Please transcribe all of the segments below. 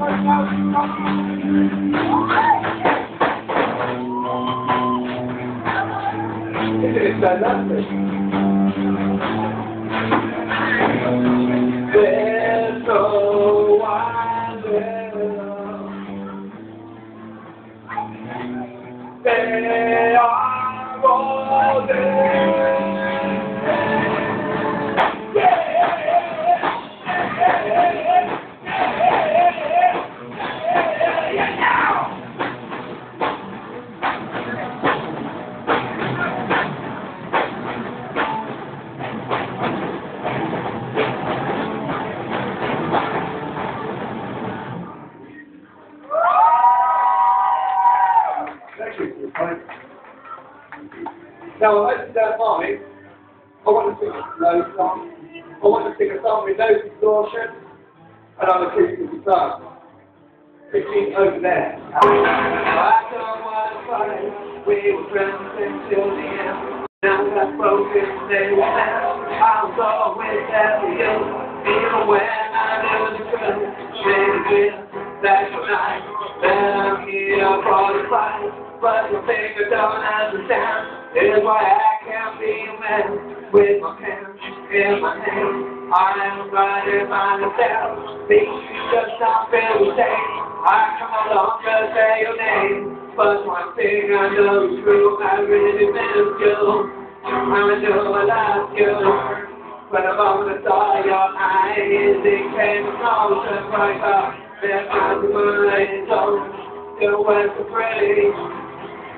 It's fantastic. There's no one They are all Now, I you don't mind. I want to sing a slow song. I want to sing a song with no distortion. And I'm acoustic guitar. Sitting over there. I don't want to fight. We were friends until the end. Now that's broken, they were I was always there for you. Even when I never could. Baby, that's your night. And I'm here for the fight. But the thing I don't understand is why I can't be a man with my pen in my hand. I am by myself. Just not feel the same. I can no longer say your name. But one thing I know is true, I really miss you. I know I love you. When the moment I saw your eyes, it came closer, right up. There was my soul. You were so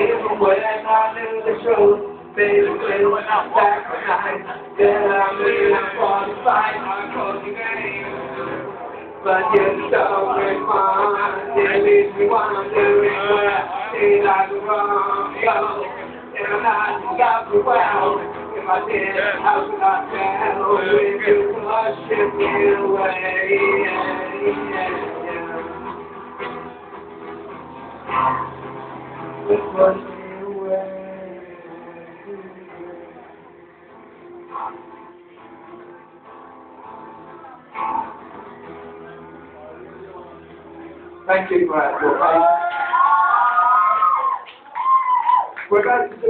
When I knew the truth. Baby, baby, when I'm back behind. Then I knew I fought the fight. I your name. But you're so great. It me wondering where did I go wrong? Yo, and I'm not got the well. If I did, how could I tell? With you pushing me away. Yeah, yeah, yeah. Thank you, Brad. We're going to do